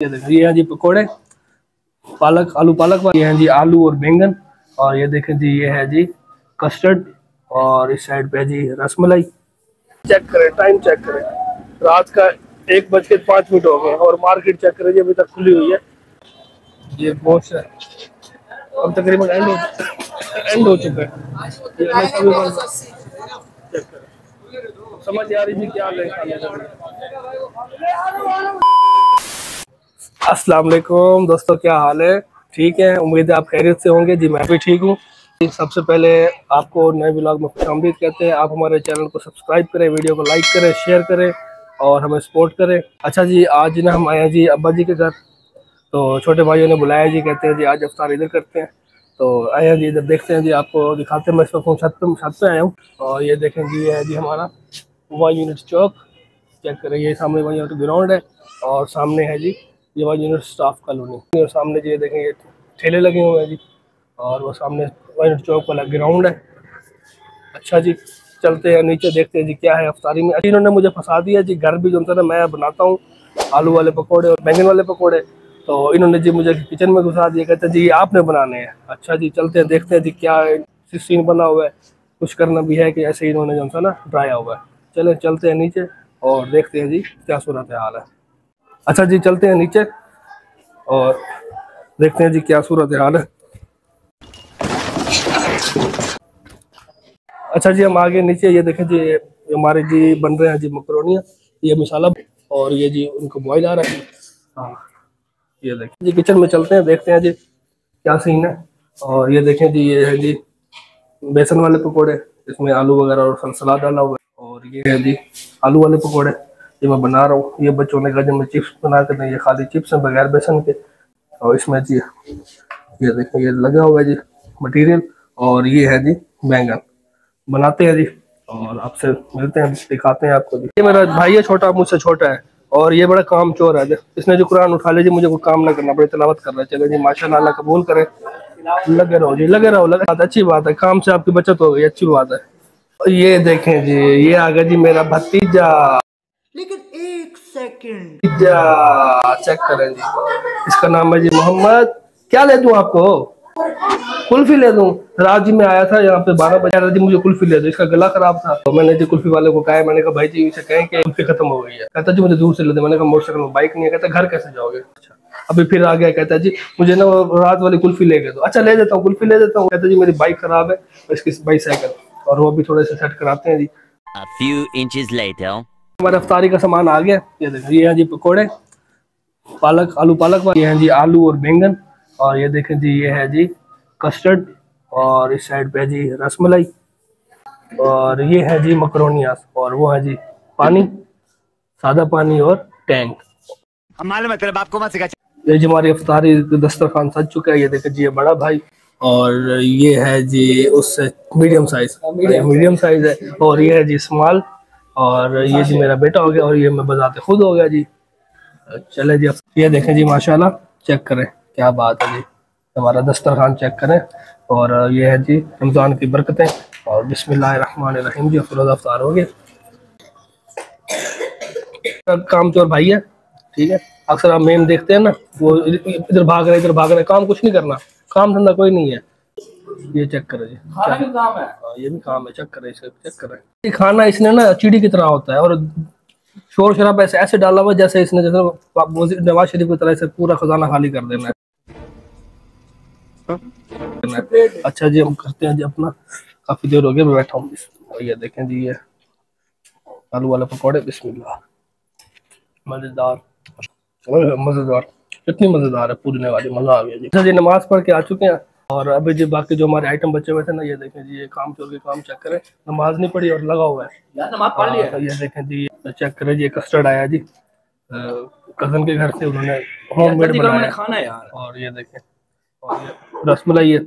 ये देखें हैं जी पकोड़े, पालक, आलू पालक ये हैं जी आलू और बैंगन, और ये देखें जी, ये है जी कस्टर्ड, और इस साइड पे है जी रसमलाई। चेक करें, टाइम चेक करें। रात का एक बज के पाँच मिनट हो गए और मार्केट चेक करें जी, अभी तक खुली हुई है। ये बहुत है अब तकरीबन एंड हो एंड हो चुका है। समझ आ रही थी क्या ले। अस्सलाम वालेकुम दोस्तों, क्या हाल है? ठीक है, उम्मीद है आप खैरियत से होंगे। जी, मैं भी ठीक हूँ। सबसे पहले आपको नए ब्लॉग में खुश आमदीद कहते हैं। आप हमारे चैनल को सब्सक्राइब करें, वीडियो को लाइक करें, शेयर करें और हमें सपोर्ट करें। अच्छा जी, आज ना हम आए हैं जी अब्बा जी के घर। तो छोटे भाइयों ने बुलाया जी, कहते हैं जी, आज अफ्तार इधर करते हैं। तो आए हैं जी, इधर देखते हैं जी, आपको दिखाते हैं। मैं इस वक्त छत पर छत पर आया हूँ। और ये देखें जी, ये है जी हमारा वन यूनिट चौक चेक करें, ये सामने वन यूनिट ग्राउंड है और सामने है जी ये यूनिट स्टाफ कॉलोनी और सामने जी देखें ये ठेले लगे हुए हैं जी और वो सामने यूनिट चौक वाला ग्राउंड है। अच्छा जी चलते हैं नीचे देखते हैं जी क्या है अफ्तारी में। अच्छा, इन्होंने मुझे फंसा दिया जी घर भी जो ना मैं बनाता हूँ आलू वाले पकौड़े और बैंगन वाले पकौड़े। तो इन्होंने जी मुझे किचन में घुसा दिया कहते हैं जी आपने बनाने हैं। अच्छा जी चलते हैं देखते हैं जी क्या सीन बना हुआ है। कुछ करना भी है कि ऐसे ही इन्होंने जो ना ड्राया हुआ है। चले चलते हैं नीचे और देखते हैं जी क्या सूरत हाल है। अच्छा जी, चलते हैं नीचे और देखते हैं जी क्या सूरत हाल है। अच्छा जी, हम आगे नीचे, ये देखें जी हमारे जी बन रहे हैं जी मकरोनिया, ये मसाला और ये जी उनको बॉयल आ रहा है। हाँ ये देखें जी किचन में चलते हैं, देखते हैं जी क्या सीन है। और ये देखें जी, ये है जी बेसन वाले पकोड़े, इसमें आलू वगैरह और सल- सलाद डाला हुआ है। और ये है जी आलू वाले पकोड़े। ये मैं बना रहा हूँ। ये बच्चों ने कहा जी, मैं चिप्स बना कर ये खाली चिप्स हैं बगैर बेसन के। और इसमें जी, ये देखें ये लगा हुआ है जी मटेरियल और ये है जी बैंगन। बनाते हैं जी और आपसे मिलते हैं, दिखाते हैं आपको जी। ये मेरा भाई है छोटा, मुझसे छोटा है और ये बड़ा काम चोर है जी। इसने जो कुरान उठा लिया जी, मुझे कोई काम ना करना पड़े, तलावत कर रहा है। चलो जी माशा अल्लाह कबूल करे। लगे रहो जी, लगे रहो, लगे बात, अच्छी बात है, काम से आपकी बचत हो गई, अच्छी बात है। ये देखें जी, ये आ गया जी मेरा भतीजा। सेकंड चेक करें जी। इसका नाम है जी मोहम्मद। क्या ले दूँ आपको? कुल्फी ले दूँ। रात जी मैं आया था यहाँ पे बारह बजे। आया जी मुझे कुल्फी ले दो। इसका गला खराब था। तो मैंने जी कुल्फी वाले को कहा है, मैंने कहा भाई जी इसे कहें कि कुल्फी खत्म हो गई है। कहता जी मुझे दूर से ले दो। मैंने कहा मोटरसाइकिल में बाइक नहीं है। कहता घर कैसे जाओगे? अच्छा। अभी फिर आ गया कहता जी मुझे ना रात वाली कुल्फी ले गए दो। अच्छा ले देता हूँ कुल्फी ले देता हूँ। कहता जी मेरी बाइक खराब है और इसकी बाइक साइकिल और वो भी थोड़े से सेट कराते हैं जी। A few inches later. हमारे अफ्तारी का सामान आ गया। ये देखो ये हैं जी पकोड़े। पालक आलू पालक ये हैं जी आलू और बैंगन। और ये देखें जी ये है जी कस्टर्ड। और इस साइड पे है जी रसमलाई। और ये है जी मकरोनियास और वो है जी पानी सादा पानी और टैंक। मालूम है तेरे बाप को मत सिखा। ये जी हमारी अफ्तारी दस्तरखान सज चुका है। ये देखें जी ये बड़ा भाई। और ये है जी उससे मीडियम साइज़। मीडियम साइज़ है। और ये है जी स्मॉल। और ये जी मेरा बेटा हो गया और ये मैं बजाते खुद हो गया जी। चले जी अब ये देखें जी माशाल्लाह चेक करें क्या बात है जी। हमारा दस्तरखान चेक करें और ये है जी रमज़ान की बरकतें और बिस्मिल्लाहिर्रहमानिर्रहीम जी अफरोज अफ्तार हो गए। काम चोर भाई है ठीक है अक्सर आप मेम देखते हैं ना वो इधर भाग रहे इधर भाग रहे काम कुछ नहीं करना काम धंधा कोई नहीं है। ये चेक करें जी। खाना भी काम है। ये भी काम है। चेक करें इसे चेक करें। ये खाना इसने ना चिड़ी की तरह होता है और शोर शराब ऐसे ऐसे डाला हुआ जैसे इसने जैसे नवाज़ शरीफ की तरह से पूरा खजाना खाली कर देना है। अच्छा जी हम करते हैं जी अपना। काफ़ी देर हो गया मैं बैठा हूँ। ये देखें जी ये आलू वाले पकौड़े। बिस्मिल्लाह। मज़ेदार। मज़ेदार। कितनी मज़ेदार है पूरने वाली मज़ा आ गया जी। अच्छा जी नमाज़ पढ़ के आ चुके हैं। और अभी जी बाकी जो हमारे आइटम बचे हुए थे ना ये देखें जी ये काम चोर के काम चेक करें। नमाज़ नहीं पढ़ी और लगा हुआ है। नमाज़ पढ़ लिया। ये देखें जी ये चेक करें जी कस्टर्ड आया जी। कज़न के घर से उन्होंने होम मेड बनाया। खाना है यार। और ये देखें और ये रसमलाई है।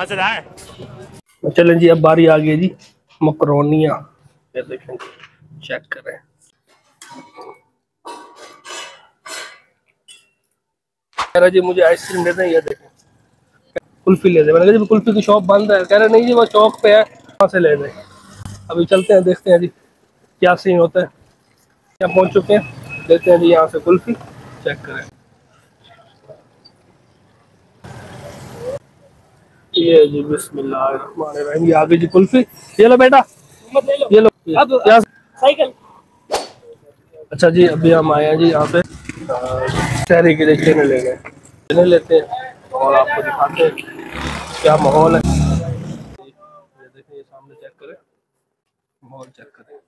मज़ेदार। तो चलें जी अब बारी आ गई जी मकरोनिया। ये देखें चेक करें। कह रहा जी, मुझे आइसक्रीम दे दें, ये देखें। कुल्फी ले दे। जी, कुल्फी की शॉप बंद है। कह रहे, नहीं जी, वो चौक पे है। वहाँ से ले दे। अभी चलते हैं, देखते हैं जी, क्या सीन होता है। क्या पहुँच चुके हैं? देखते हैं जी यहाँ से कुल्फी। चेक करें। ये जी, बिस्मिल्लाह ये आ गई जी कुल्फी। ये लो बेटा। ये लो। साइकिल। अच्छा जी अभी हम आए हैं जी यहाँ पे। शहरी के लिए चने ले गए। चने लेते हैं और आपको दिखाते हैं क्या माहौल है। ये देखिए ये सामने चेक करें। माहौल चेक करें।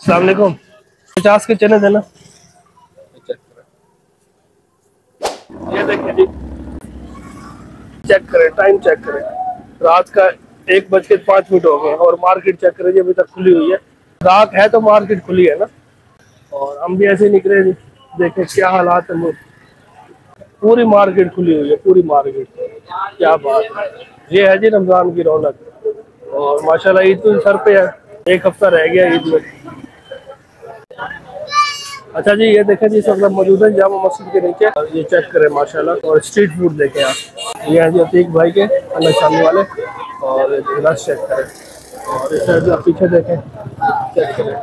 वालेकुम। पचास के चने देना चेक करें। ये देखिए जी। चेक करें टाइम चेक करें। रात का एक बज के पाँच मिनट हो गए और मार्केट चेक करें अभी तक खुली हुई है। रात है तो मार्केट खुली है ना? और हम भी ऐसे निकले देखे क्या हालात है पूरी मार्केट खुली हुई है, पूरी मार्केट। क्या बात है। ये है जी रमज़ान की रौनक। और माशाल्लाह, ईद तो सर पे है। एक हफ़्ता रह गया ईद में। अच्छा जी ये देखें जी इस वक्त मौजूद है जामा मस्जिद के नीचे। और ये चेक करें माशाल्लाह और स्ट्रीट फ़ूड देखें आप। ये हैं जी अतीक भाई के अन्ना शामी वाले। और रस चेक करें। और इस साइड आप पीछे देखें। चेक करें।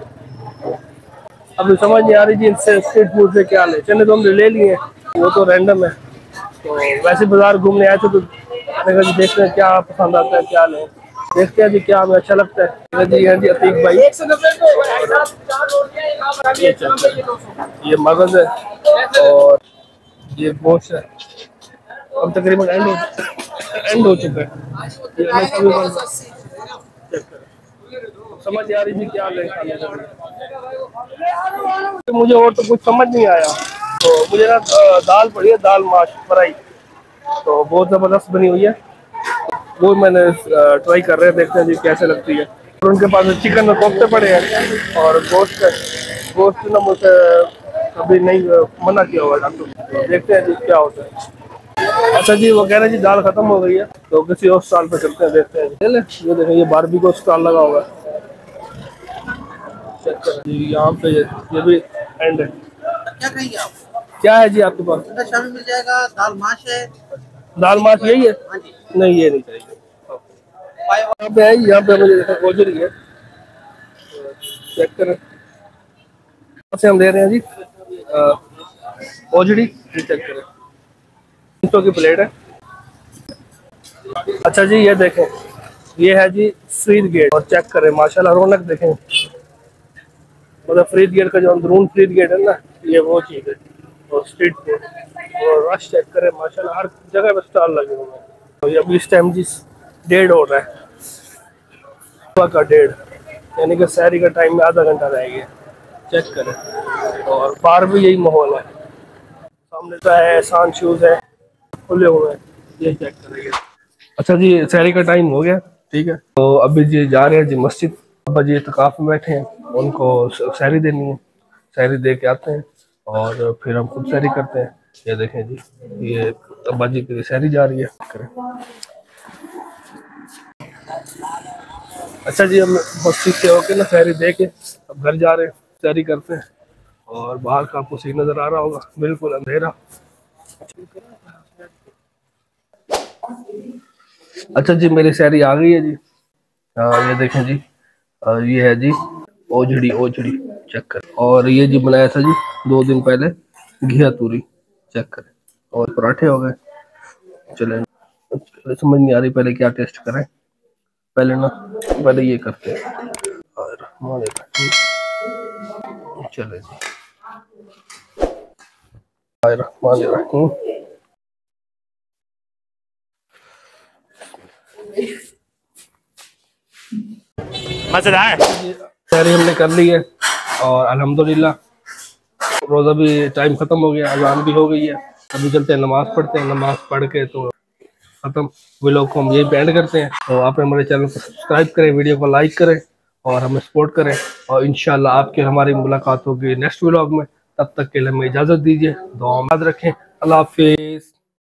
अभी समझ नहीं आ रही जी इनसे स्ट्रीट फ़ूड से क्या ले। चले तो हमने ले लिए वो तो रैंडम है। तो वैसे बाज़ार घूमने आए थे तो मैंने कहा देखते हैं क्या पसंद आता है क्या लें देखते हैं जी क्या हमें अच्छा लगता है। जी हाँ जी अतीक भाई। ये है। ये मगज है और ये गोश्त है। अब तकरीबन एंड हो एंड हो चुका है। समझ आ रही थी क्या लें। तो मुझे और तो कुछ समझ नहीं आया। तो मुझे ना दाल पड़ी है दाल माश फ्राई। तो बहुत ज़बरदस्त बनी हुई है। वो मैंने ट्राई कर रहे हैं देखते हैं जी कैसे लगती है। और उनके पास चिकन में कोफ्ते पड़े हैं और गोश्त गोश्त ना मुझसे कभी नहीं मना किया हुआ डॉक्टर देखते हैं जी क्या होता है। अच्छा जी वो कह रहे हैं जी दाल खत्म हो गई है तो किसी और स्टॉल पे चलते हैं देखते हैं। चले ये देखें ये बारबी को स्टॉल लगा हुआ है यहाँ पे ये, ये भी एंड है। क्या कहेंगे आप? क्या है जी आपके पास? मिल जाएगा दाल माश है। दाल माछ यही है? हाँ जी। नहीं, ये नहीं चाहिए। यहाँ पे है, यहाँ पे मुझे देखा गोजरी है। चेक करें। से हम ले रहे हैं जी ओजड़ी चेक करें। तीन सौ की प्लेट है। अच्छा जी, ये देखें। ये है जी फ्रीद गेट और चेक करें, माशाल्लाह, रौनक देखें। मतलब फ्रीद गेट का जो अंदरून फ्रीद गेट है ना, ये वो चीज़ है। और स्ट्रीट फ़ूड और रश चेक करें, माशाल्लाह, हर जगह पे स्टॉल लगे हुए हैं। ये अभी इस टाइम जी डेढ़ हो रहा है। सुबह का डेढ़। यानी कि शहरी का टाइम में आधा घंटा रह गया। चेक करें। और बाहर भी यही माहौल है। सामने तो है एहसान शूज़ है, खुले हुए हैं। ये चेक करेंगे। अच्छा जी शहरी का टाइम हो गया। ठीक है। तो अभी जी जा रहे हैं जी मस्जिद। अब्बा जी इतकाफ में बैठे हैं। उनको शहरी देनी है। शहरी दे के आते हैं। और फिर हम खुद शहरी करते हैं। ये देखें जी। ये अब्बा जी की शहरी जा रही है। अच्छा जी हम मस्जिद से होके ना शहरी दे के अब घर जा रहे हैं शहरी करते हैं और बाहर का आपको सीन नज़र आ रहा होगा बिल्कुल अंधेरा। अच्छा जी मेरी शहरी आ गई है जी। हाँ ये देखें जी आ, ये है जी ओझड़ी ओझड़ी चेक कर और ये जी बनाया था जी दो दिन पहले घिया तूरी चेक करें और पराठे हो गए। चले समझ नहीं आ रही पहले क्या टेस्ट करें। पहले ना पहले ये करते हैं। और चले जी। रहमान रहीम। मज़ेदार। तैयारी हमने कर ली है और अल्हम्दुलिल्लाह रोज़ा भी टाइम ख़त्म हो गया अजान भी हो गई है। अभी चलते हैं, नमाज़ पढ़ते हैं, नमाज़ पढ़ के तो ख़त्म। व्लॉग को हम यही बैंड करते हैं। तो आप हमारे चैनल को सब्सक्राइब करें वीडियो को लाइक करें और हमें सपोर्ट करें। और इंशाल्लाह आपके हमारी मुलाकात होगी नेक्स्ट व्लॉग में। तब तक के लिए हमें इजाज़त दीजिए दो आमद रखें। अल्लाह हाफिज़।